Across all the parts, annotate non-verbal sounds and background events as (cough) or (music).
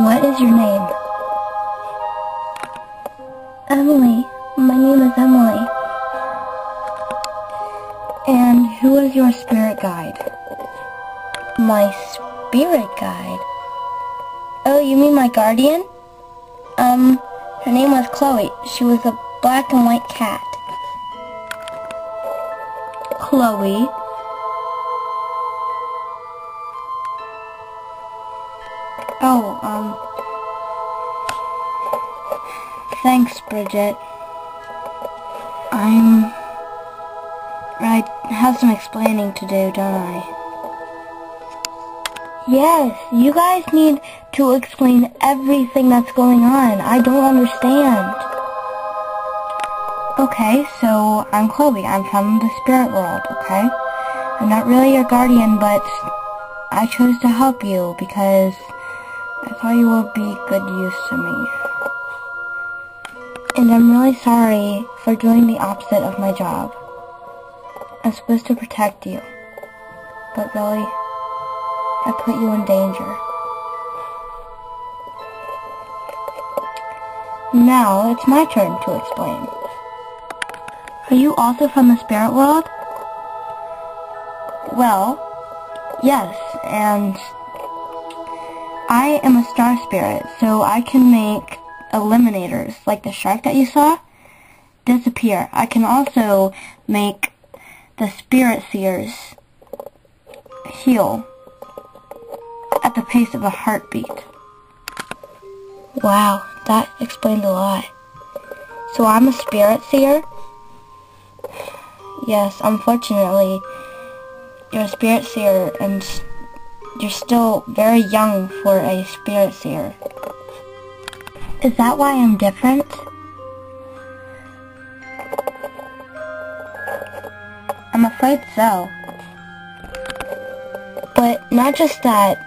What is your name? Emily. My name is Emily. And who is your spirit guide? My spirit guide? Oh, you mean my guardian? Um, her name was Chloe. She was a black and white cat. Chloe? Oh, um... Thanks, Bridget. I'm... I have some explaining to do, don't I? Yes, you guys need to explain everything that's going on. I don't understand. Okay, so I'm Chloe. I'm from the spirit world, okay? I'm not really your guardian, but I chose to help you because I thought you would be good use to me. And I'm really sorry for doing the opposite of my job. I'm supposed to protect you. But really, I put you in danger. Now, it's my turn to explain. Are you also from the spirit world? Well, yes, and I am a star spirit, so I can make eliminators, like the shark that you saw, disappear. I can also make the spirit seers heal at the pace of a heartbeat. Wow, that explains a lot. So I'm a spirit seer? Yes, unfortunately, you're a spirit seer and you're still very young for a spirit seer. Is that why I'm different? I'm afraid so. But not just that,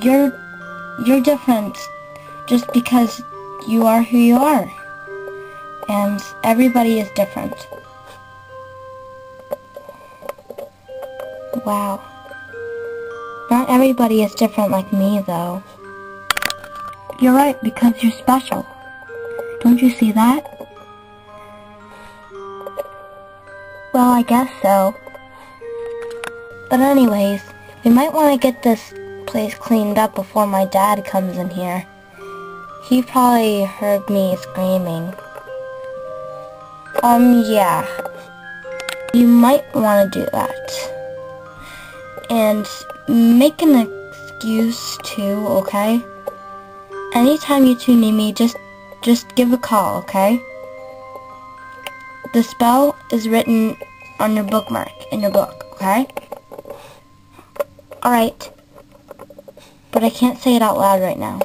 you're you're different just because you are who you are. And everybody is different. Wow. Not everybody is different like me, though. You're right, because you're special. Don't you see that? Well, I guess so. But anyways, we might want to get this place cleaned up before my dad comes in here. He probably heard me screaming. Um, yeah. You might want to do that. And make an excuse too, okay? Anytime you two need me, just just give a call, okay? The spell is written on your bookmark in your book, okay? Alright. But I can't say it out loud right now.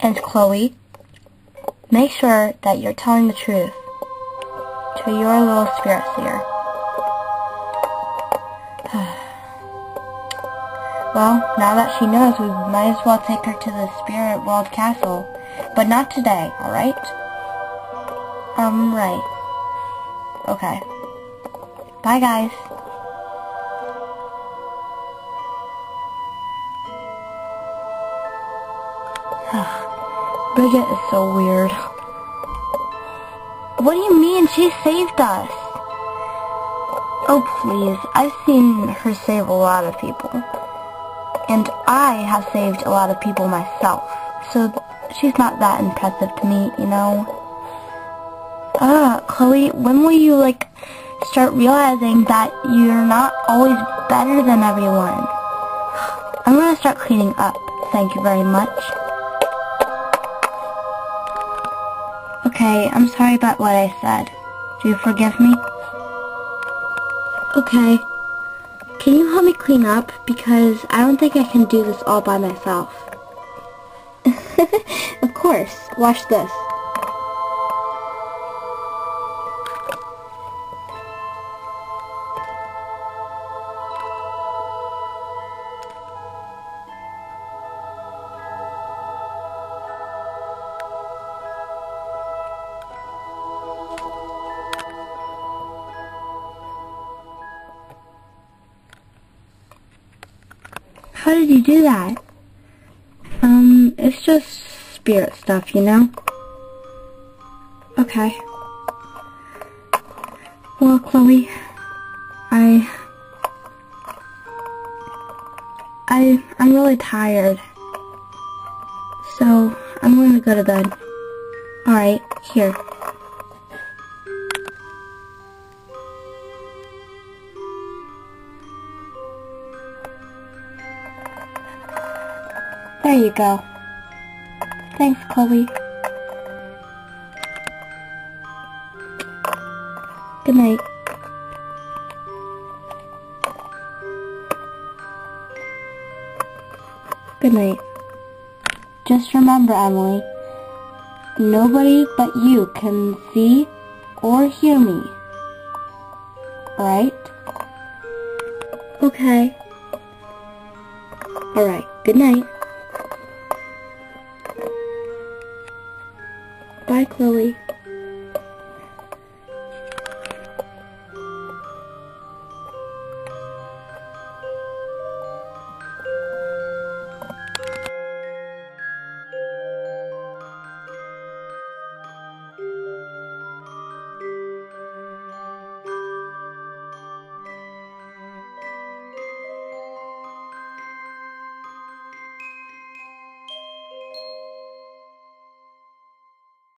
And Chloe, make sure that you're telling the truth to your little spirit seer. Well, now that she knows, we might as well take her to the spirit world castle. But not today, alright? Um, right. Okay. Bye, guys. (sighs) Bridget is so weird. What do you mean? She saved us. Oh, please. I've seen her save a lot of people. And I have saved a lot of people myself. So she's not that impressive to me, you know? Ah, Chloe, when will you, like, start realizing that you're not always better than everyone? I'm gonna start cleaning up. Thank you very much. Okay, I'm sorry about what I said. Do you forgive me? Okay. Clean up? Because I don't think I can do this all by myself. (laughs) of course. Watch this. How did you do that? Um, it's just spirit stuff, you know? Okay. Well, Chloe, I... I, I'm really tired. So, I'm going to go to bed. Alright, here. You go. Thanks, Chloe. Good night. Good night. Just remember, Emily, nobody but you can see or hear me. Right? Okay. Alright, good night. Bye, Chloe.